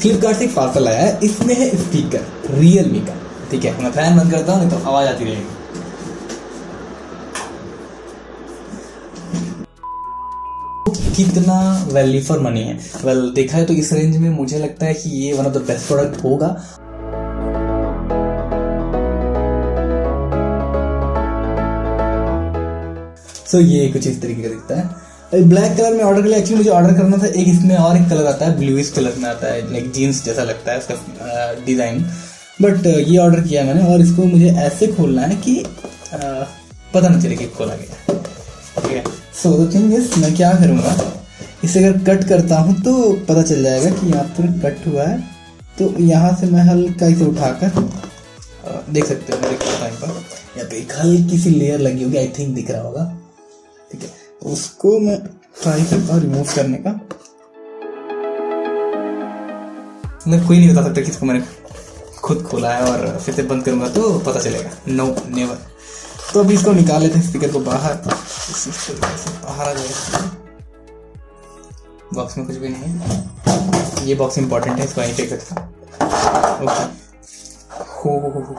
फ्लिपकार्ट से एक पार्सल आया है इसमें है स्पीकर रियलमी का ठीक है मैं फ़ैन बंद करता हूँ नहीं तो आवाज़ आती रहेगी। कितना वैल्यू फॉर मनी है? वेल well, देखा है तो इस रेंज में मुझे लगता है कि ये one of the best product होगा। सो so, ये कुछ इस तरीके का दिखता है। ब्लैक कलर में ऑर्डर के लिए एक्चुअली मुझे ऑर्डर करना था, एक इसमें और एक कलर आता है ब्लूइश कलर में आता है लाइक जीन्स जैसा लगता है उसका डिज़ाइन बट ये ऑर्डर किया मैंने और इसको मुझे ऐसे खोलना है कि पता नहीं चले कि खोला गया ठीक है? सो द थिंग इज़ मैं क्या करूँगा? इसे अगर कट करता हूँ तो पता चल जाएगा कि यहाँ पर कट हुआ है। तो यहाँ से मैं हल्का इसे उठाकर देख सकते हो मेरे टाइम पर। यहाँ पे एक हल्की सी लेयर लगी होगी आई थिंक दिख रहा होगा। उसको मैं ट्राई करता हूँ रिमूव करने का। मतलब कोई नहीं बता सकता कि इसको मैंने खुद खोला है और फिर से बंद करूँगा तो पता चलेगा। नो नेवर तो अभी इसको निकाल लेते हैं स्पीकर को बाहर। बाहर आ जाएगा। बॉक्स में कुछ भी नहीं है। ये बॉक्स इंपॉर्टेंट है, इसको यहीं टेक सकता ओके हो।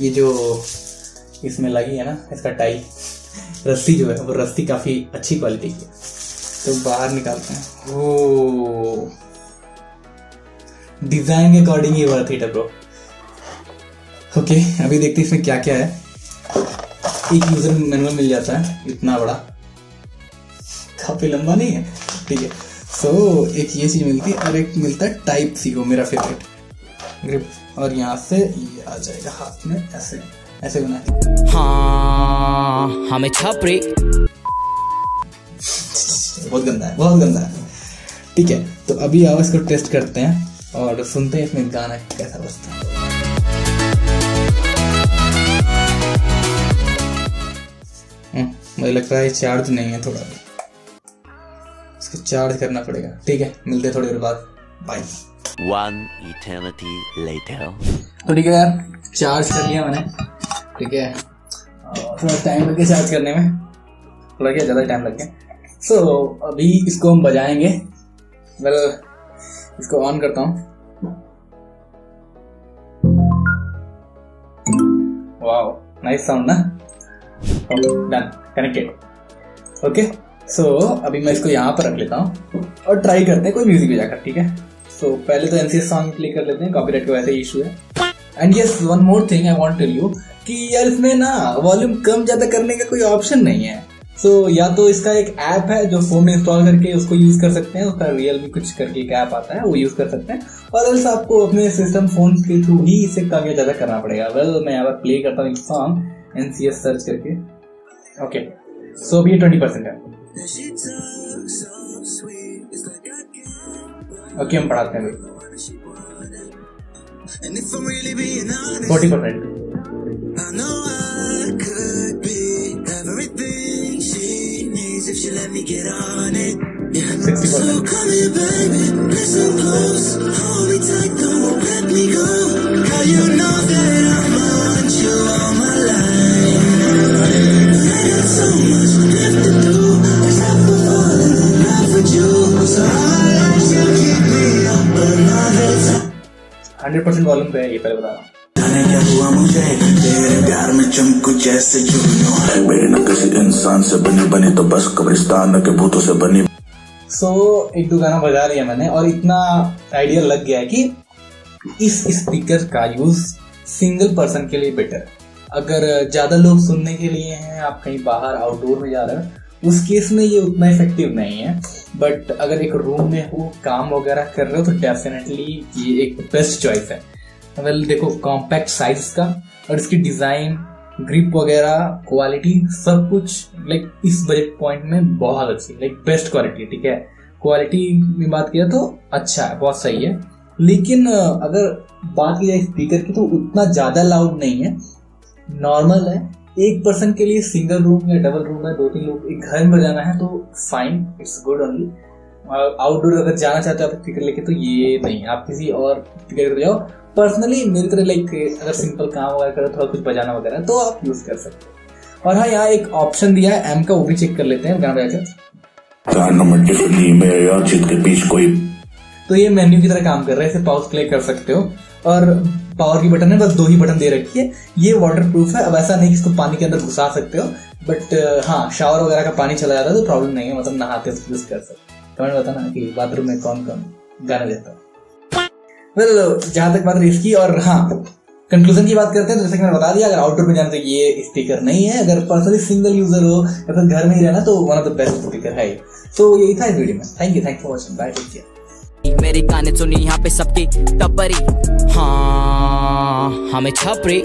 ये जो इसमें लगी है ना, इसका टाई रस्सी जो है वो रस्सी काफ़ी अच्छी क्वालिटी की है। तो बाहर निकालते हैं। ओ डिज़ाइन के अकॉर्डिंग ही वर्थ इट है ब्रो ओके अभी देखते हैं इसमें क्या क्या है। एक यूज़र मैनुअल मिल जाता है इतना बड़ा। काफ़ी लंबा नहीं है ठीक है। सो so, एक ये चीज़ मिलती है और एक मिलता है टाइप सी वो मेरा फेवरेट ग्रिप और यहाँ से ये आ जाएगा हाथ में ऐसे ऐसे बना हाँ। हमें छापरे। बहुत गंदा है बहुत गंदा है। ठीक है तो अभी आओ इसको टेस्ट करते हैं और सुनते हैं इसमें गाना कैसा बजता है। हम्म, मुझे लगता है चार्ज नहीं है थोड़ा इसको चार्ज करना पड़ेगा। ठीक है मिलते थोड़ी देर बाद। Bye One eternity later. तो ठीक है यार चार्ज कर लिया मैंने। ठीक है। थोड़ा टाइम लगे चार्ज करने में। थोड़ा क्या ज़्यादा टाइम लग गया। सो so, अभी इसको हम बजाएँगे। वेल well, इसको ऑन करता हूँ। वाओ नाइस साउंड ना? डन कनेक्टेड ओके सो अभी मैं इसको यहाँ पर रख लेता हूँ और ट्राई करते हैं कोई म्यूज़िक बजाकर ठीक है? सो so, पहले तो एनसीएस सॉन्ग प्ले कर लेते हैं कॉपीराइट का वैसे इशू है। And yes one more thing I want tell you कि यार इसमें ना वॉल्यूम कम ज़्यादा करने का कोई ऑप्शन नहीं है। सो so, या तो इसका एक ऐप है जो फ़ोन में इंस्टॉल करके उसको यूज़ कर सकते हैं उसका रियल भी कुछ करके एक ऐप आता है वो यूज़ कर सकते हैं। और एल्स आपको अपने सिस्टम फ़ोन के थ्रू ही इसे कम या ज़्यादा करना पड़ेगा। वेल well, मैं यहाँ पर प्ले करता हूँ एक सॉन्ग एनसीएस सर्च करके। ओके सो अभी ट्वेंटी परसेंट है। ओके हम पढ़ाते हैं forty percent if she let me get on it. Yeah. 60%. So come here, baby, listen close. Hold me tight, don't let me go. Girl, you know that I want you all my life. I got so much left to do. Cause I've been falling in love with you. So I like to keep me up another time. 100% volume पे है ये पहले बता रहा हूँ जाने क्या हुआ मुझे? तेरे प्यार में चमकू जैसे चुनियो मेरी न किसी इंसान से बनी बनी तो बस कब्रिस्तान के भूतों से बनी। सो so, एक दो गाना बजा लिया मैंने और इतना आइडिया लग गया है कि इस स्पीकर का यूज़ सिंगल पर्सन के लिए बेटर अगर ज़्यादा लोग सुनने के लिए हैं आप कहीं बाहर आउटडोर में जा रहे हो उस केस में ये उतना इफ़ेक्टिव नहीं है। बट अगर एक रूम में हो काम वगैरह कर रहे हो तो डेफिनेटली ये एक बेस्ट चॉइस है। वेल देखो कॉम्पैक्ट साइज़ का और इसकी डिज़ाइन ग्रिप वगैरह क्वालिटी सब कुछ लाइक इस बजट पॉइंट में बहुत अच्छी लाइक बेस्ट क्वालिटी ठीक है? क्वालिटी में बात किया तो अच्छा है, बहुत सही है। लेकिन अगर बात की जाए स्पीकर की तो उतना ज़्यादा लाउड नहीं है। नॉर्मल है। एक पर्सन के लिए सिंगल रूम या डबल रूम है दो तीन लोग एक घर में जाना है तो fine it's good only outdoor अगर जाना चाहते हो आप स्पीकर लेके तो ये नहीं आप किसी और स्पीकर जाओ। पर्सनली मेरी तरह लाइक अगर सिंपल काम वगैरह करो थोड़ा कुछ बजाना वगैरह तो आप यूज़ कर सकते हो। और हाँ यहाँ एक ऑप्शन दिया है एम का वो भी चेक कर लेते हैं गाना बजाकर तो ये मेन्यू की तरह काम कर रहा है इसे पाउच क्लिक कर सकते हो। और पावर की बटन है बस दो ही बटन दे रखी है। ये वाटर प्रूफ है अब ऐसा नहीं कि इसको पानी के अंदर घुसा सकते हो बट हाँ शावर वगैरह का पानी चला जाता है तो प्रॉब्लम नहीं है मतलब नहाते यूज़ कर सकते कमेंट बताना कि बाथरूम में कौन कौन गाना देता है। वेल जहाँ तक बात रही इसकी और हाँ कंक्लूजन की बात करते हैं तो जैसे कि मैंने बता दिया, अगर आउटडोर में जाने तो ये स्पीकर नहीं है, अगर पर्सनली सिंगल यूज़र हो, या फिर घर में ही रहना तो one of the best speaker है तो यही था इस वीडियो में। Thank you thank for watching bye take care मेरे गाने सुनी यहाँ पे सबकी टपरी। हाँ हमें छपरी।